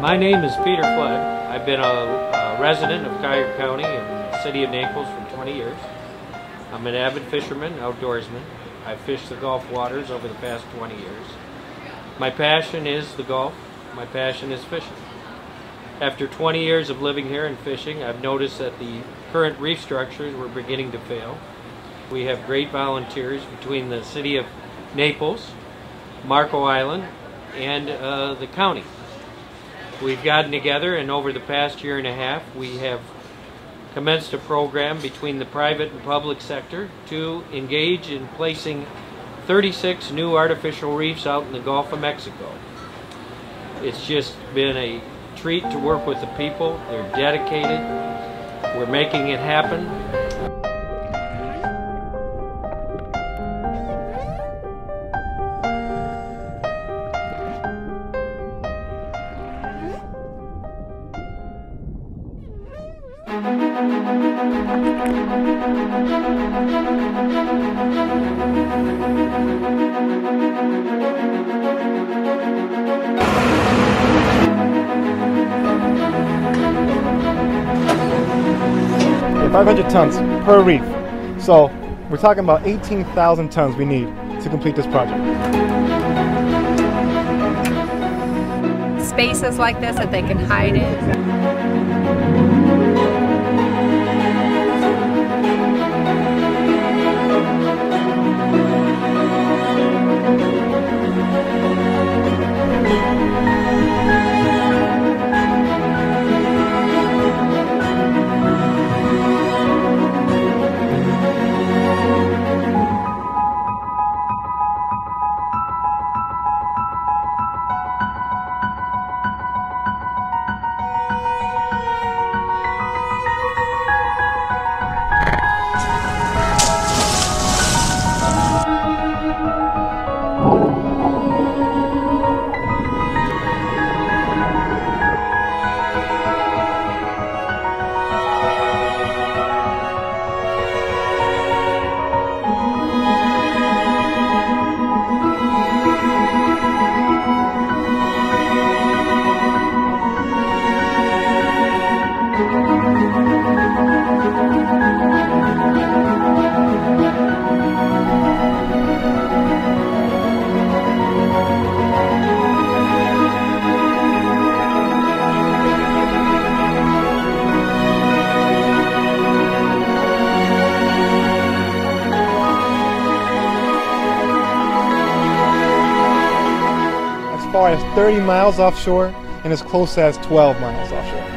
My name is Peter Flood. I've been a, a resident of Collier County and the city of Naples for 20 years. I'm an avid fisherman, outdoorsman. I've fished the Gulf waters over the past 20 years. My passion is the Gulf. My passion is fishing. After 20 years of living here and fishing, I've noticed that the current reef structures were beginning to fail. We have great volunteers between the city of Naples, Marco Island, and uh, the county. We've gotten together and over the past year and a half we have commenced a program between the private and public sector to engage in placing 36 new artificial reefs out in the Gulf of Mexico. It's just been a treat to work with the people. They're dedicated. We're making it happen. 500 tons per reef. So we're talking about 18,000 tons we need to complete this project. Spaces like this that they can hide in. Far as 30 miles offshore and as close as 12 miles offshore.